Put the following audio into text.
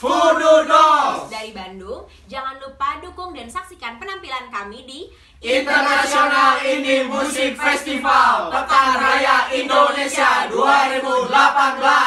Voodoo Dolls dari Bandung. Jangan lupa dukung dan saksikan penampilan kami di International Indie Music Festival Pekan Raya Indonesia 2018